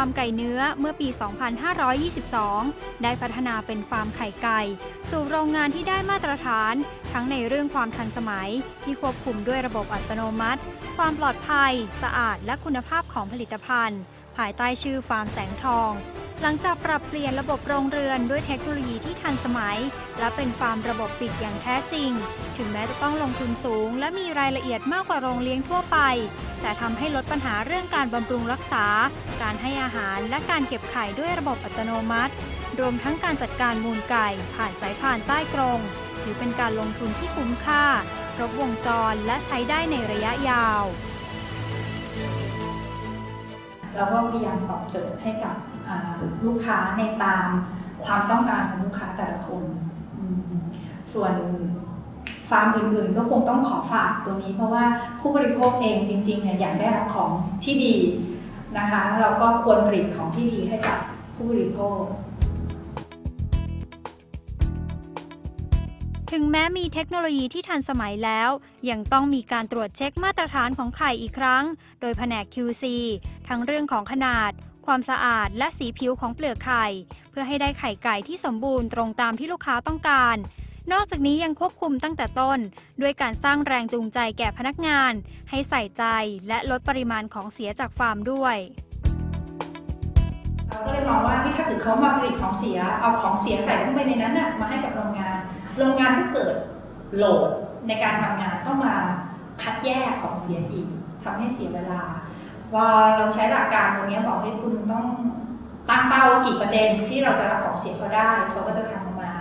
าร์มไก่เนื้อเมื่อปี 2522 ได้พัฒนาเป็นฟาร์มไข่ไก่ สู่โรงงานที่ได้มาตรฐาน ทั้งในเรื่องความทันสมัย ที่ควบคุมด้วยระบบอัตโนมัติ ความปลอดภัย สะอาดและคุณภาพของผลิตภัณฑ์ ภายใต้ชื่อฟาร์มแสงทอง หลังจากปรับเปลี่ยนระบบโรงเรือนด้วยเทคโนโลยีที่ทันสมัย และเป็นฟาร์มระบบปิดอย่างแท้จริง ถึงแม้จะต้องลงทุนสูง และมีรายละเอียดมากกว่าโรงเลี้ยงทั่วไป แต่ทำให้ลดปัญหาเรื่องการบำรุงรักษา การให้อาหารและการเก็บไข่ด้วยระบบอัตโนมัติ รวมทั้งการจัดการมูลไก่ ผ่านสายพานใต้กรงถือเป็นการลงทุนที่คุ้มค่า ครบวงจรและใช้ได้ในระยะยาว แล้วก็พยายามตอบโจทย์ให้กับลูกค้าในตามความต้องการของลูกค้าแต่ละคน ส่วนฟาร์มอื่นๆ ก็คงต้องขอฝากตัวนี้เพราะว่าผู้บริโภคเองจริงๆเนี่ยอยากได้รับของที่ดีนะคะ เราก็ควรผลิตของที่ดีให้กับผู้บริโภค ถึงแม้มีเทคโนโลยีที่ทันสมัยแล้ว ยังต้องมีการตรวจเช็คมาตรฐานของไข่อีกครั้ง โดยแผนก QC ทั้งเรื่องของขนาด ความสะอาดและสีผิวของเปลือกไข่ เพื่อให้ได้ไข่ไก่ที่สมบูรณ์ตรงตามที่ลูกค้าต้องการ นอกจากนี้ยังควบคุมตั้งแต่ต้น ด้วยการสร้างแรงจูงใจแก่พนักงาน ให้ใส่ใจและลดปริมาณของเสียจากฟาร์มด้วยเราก็เลยมองว่าที่ถ้าเกิดเขามาผลิตของเสีย เอาของเสียใส่เข้าไปในนั้นน่ะมาให้กับโรงงาน โรงงานก็เกิดโหลดในการทำงานต้องมาคัดแยกของเสียอีกทำให้เสียเวลาพอเราใช้หลักการตรงนี้บอกให้คุณต้องตั้งเป้าว่ากี่เปอร์เซ็นต์ที่เราจะรับของเสียเขาได้เขาก็จะทำออกมา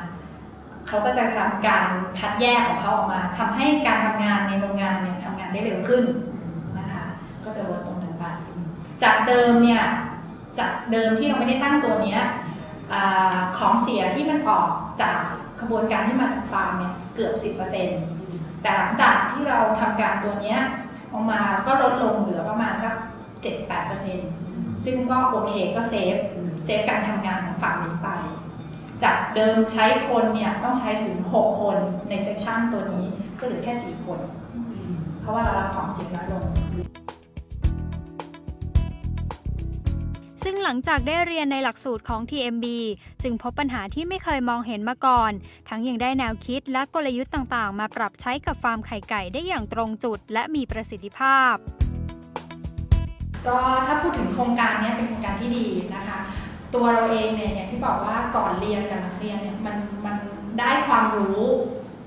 เขาก็จะทำการคัดแยกของเขาออกมาทำให้การทำงานในโรงงานเนี่ยทำงานได้เร็วขึ้นนะคะก็จะลดตรงนั้นไปจากเดิมเนี่ยจากเดิมที่เราไม่ได้ตั้งตัวเนี้ยอของเสียที่มันออกจาก ขบวนการที่มาจากฟาร์มเนี่ยเกือบ 10%แต่หลังจากที่เราทำการตัวเนี้ยออกมาก็ลดลงเหลือประมาณสัก 7-8%ซึ่งก็โอเคก็เซฟเซฟการทำงานของฝั่งนี้ไป จากเดิมใช้คนเนี่ยต้องใช้ถึง 6 คนในเซสชันตัวนี้ก็เหลือแค่ 4 คน เพราะว่าเรารับของเสียน้อยลง ซึ่งหลังจากได้เรียนในหลักสูตรของ TMB จึงพบปัญหาที่ไม่เคยมองเห็นมาก่อน ทั้งยังได้แนวคิดและกลยุทธ์ต่างๆ มาปรับใช้กับฟาร์มไข่ไก่ได้อย่างตรงจุด และมีประสิทธิภาพ ก็ถ้าพูดถึงโครงการนี้เป็นโครงการที่ดีนะคะ ตัวเราเองเนี่ยอย่างที่บอกว่าก่อนเรียนกับหลังเรียนเนี่ยมันมันได้ความรู้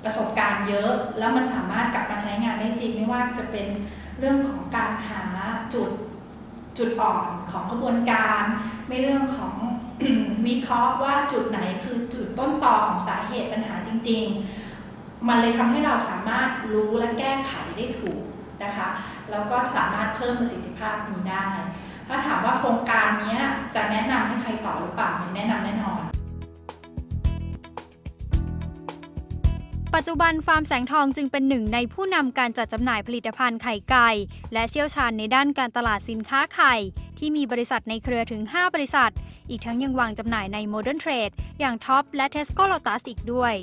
ประสบการณ์เยอะ แล้วมันสามารถกลับมาใช้งานได้จริงไม่ว่าจะเป็นเรื่องของการหาจุด จุดอ่อนของกระบวนการ ไม่เรื่องของวิเคราะห์ว่าจุดไหนคือจุดต้นตอของสาเหตุปัญหาจริง ๆ มันเลยทำให้เราสามารถรู้และแก้ไขได้ถูกนะคะแล้วก็สามารถเพิ่มประสิทธิภาพนี้ได้ ถ้าถามว่าโครงการนี้จะแนะนำให้ใครต่อหรือเปล่ามีแนะนำแน่นอน ปัจจุบันฟาร์มแสงทองจึงเป็นหนึ่งในผู้นำการจัดจำหน่ายผลิตภัณฑ์ไข่ไก่ และเชี่ยวชาญในด้านการตลาดสินค้าไข่ ที่มีบริษัทในเครือถึง 5 บริษัท อีกทั้งยังวางจำหน่ายใน modern trade อย่าง Tops และ Tesco Lotus อีกด้วย